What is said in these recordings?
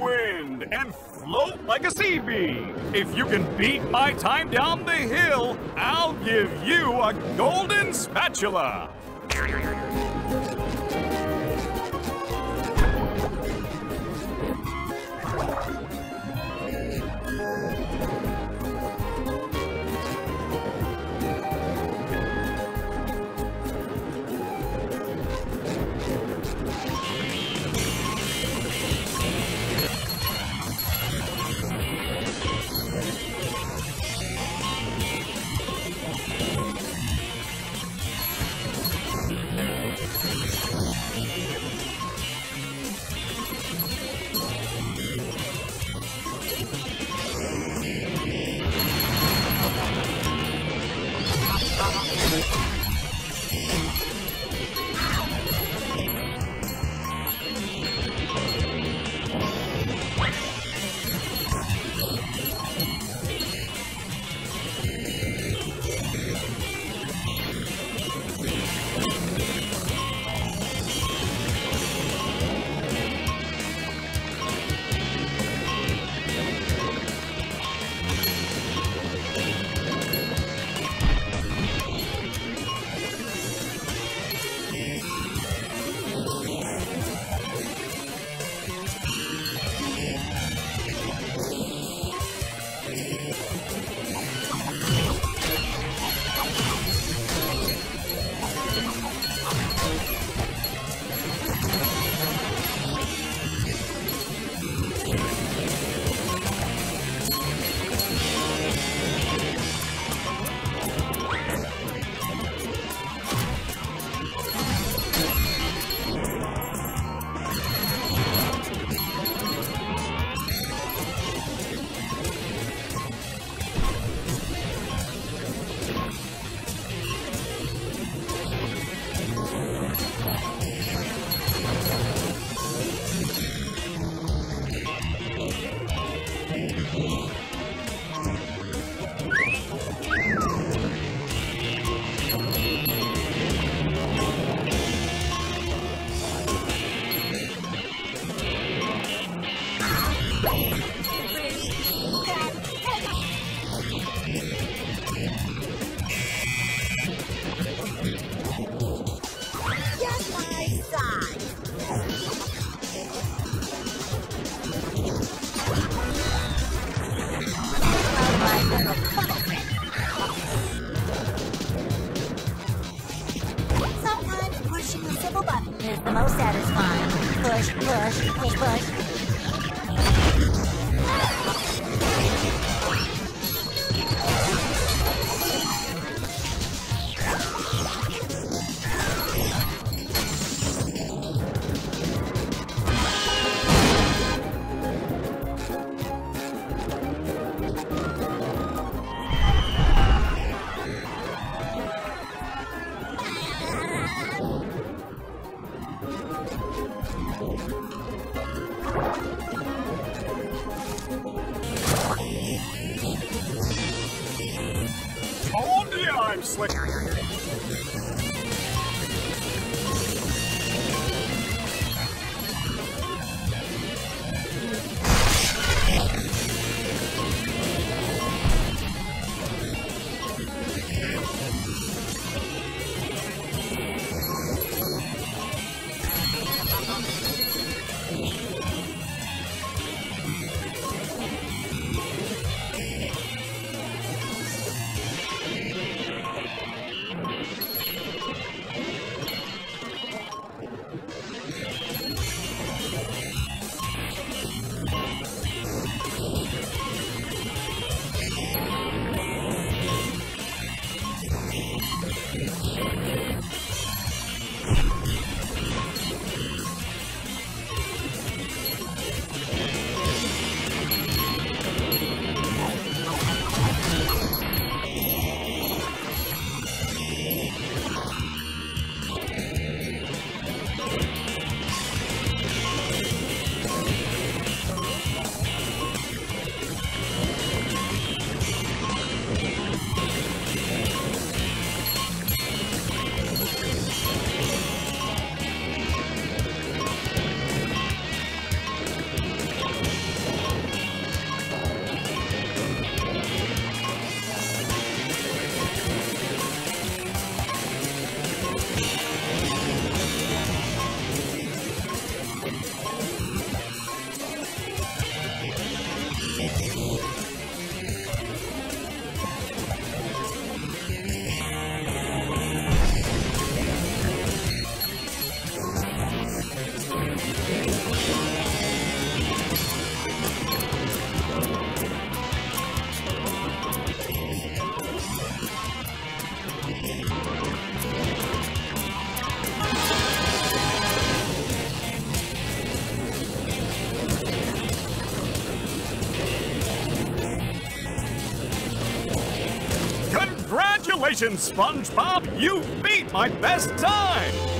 wind and float like a sea bee. If you can beat my time down the hill, I'll give you a golden spatula. Slick. Congratulations, SpongeBob! You beat my best time!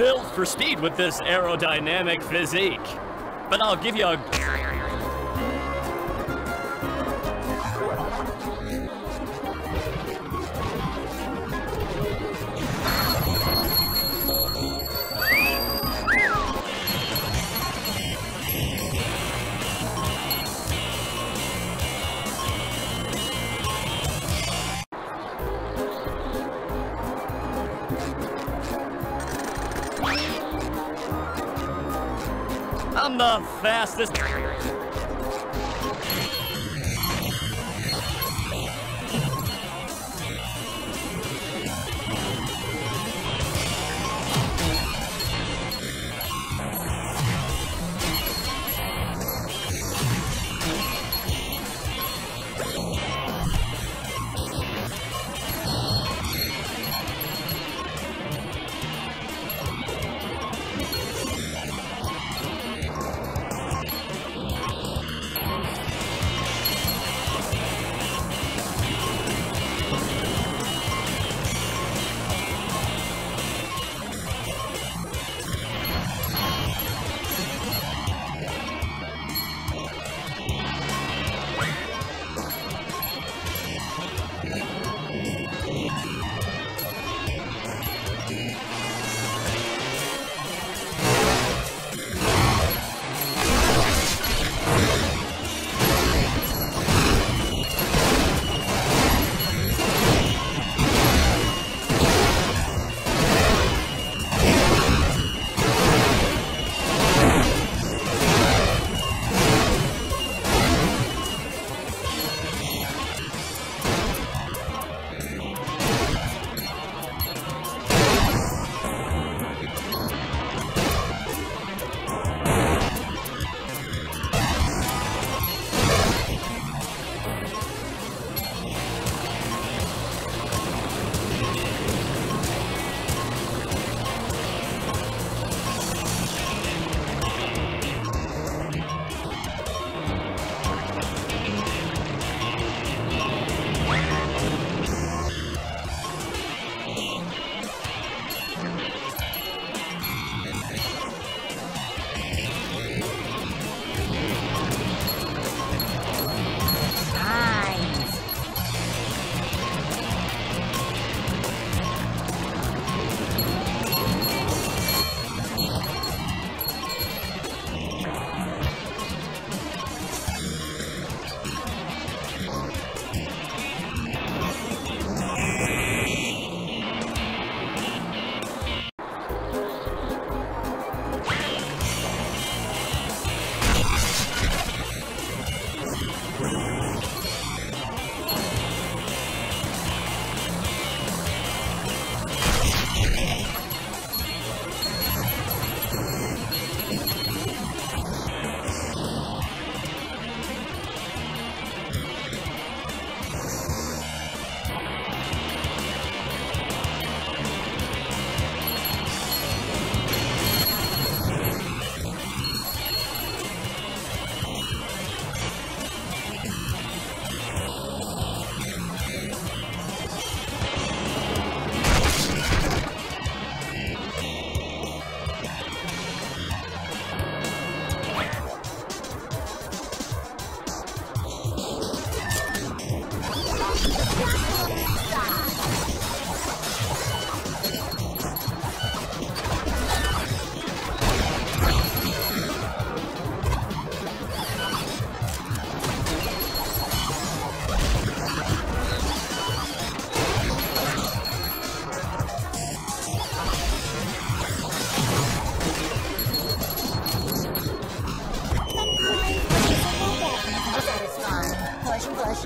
Built for speed with this aerodynamic physique. But I'll give you a I'm the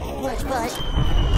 Much, much.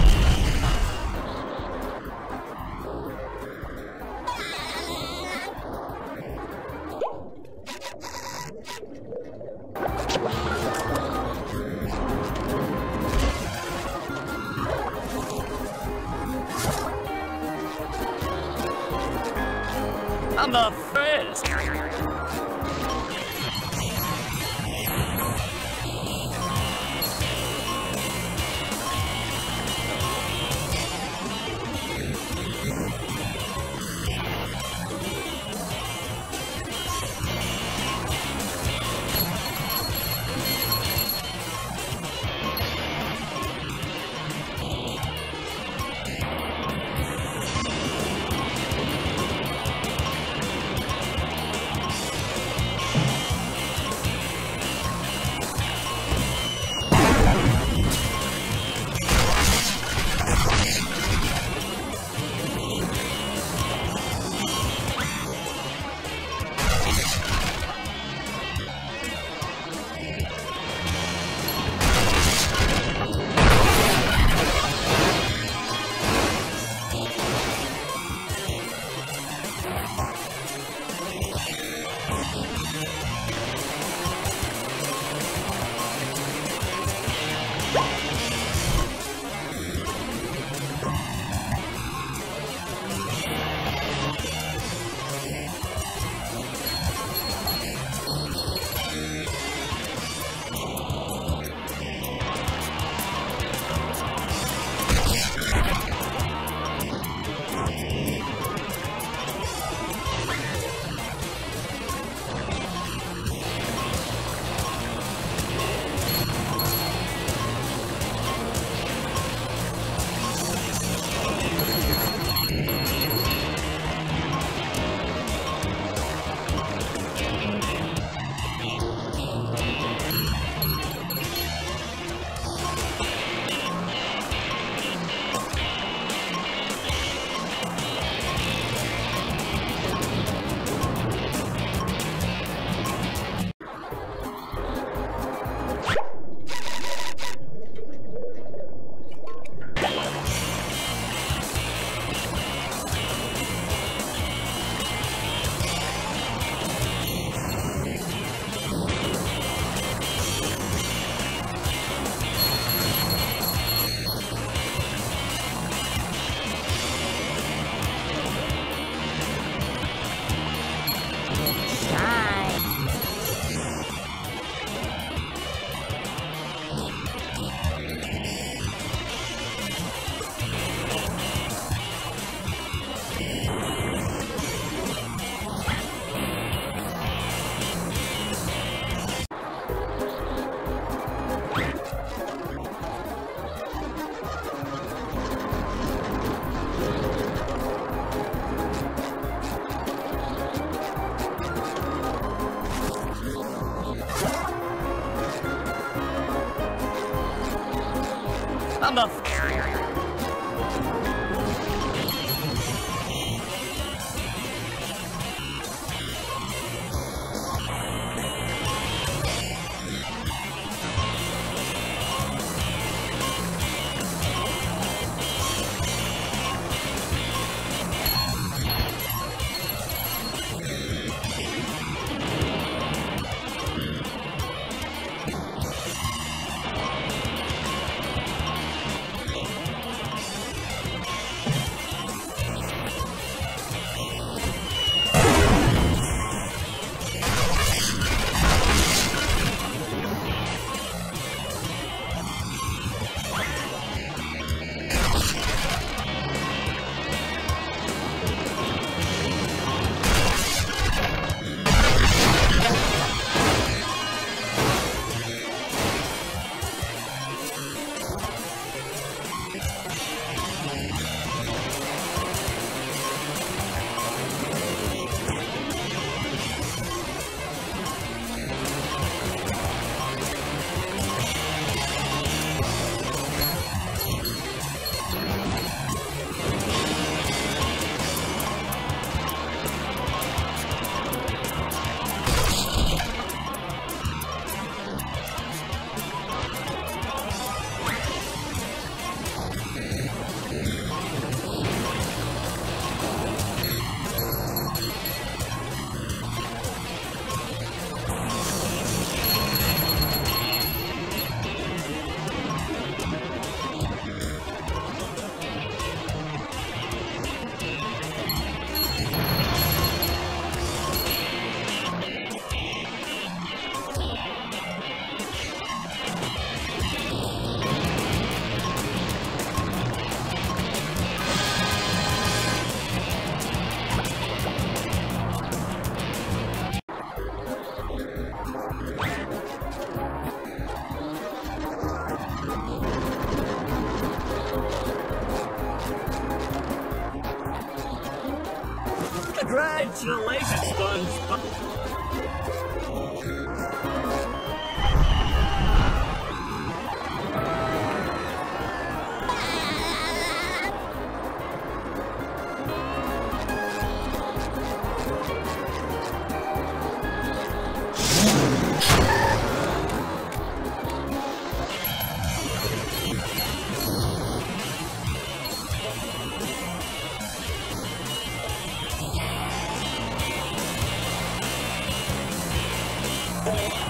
I'm the Congratulations, Say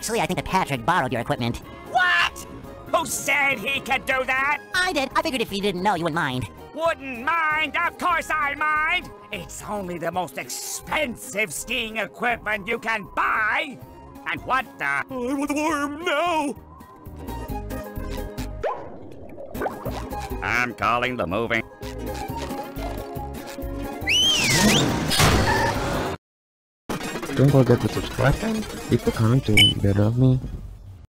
Actually, I think that Patrick borrowed your equipment. what? Who said he could do that? I did. I figured if you didn't know, you wouldn't mind. Wouldn't mind, of course I mind! It's only the most expensive skiing equipment you can buy! And what the? I want the worm now! I'm calling the moving. Don't forget to subscribe and comment to better of me.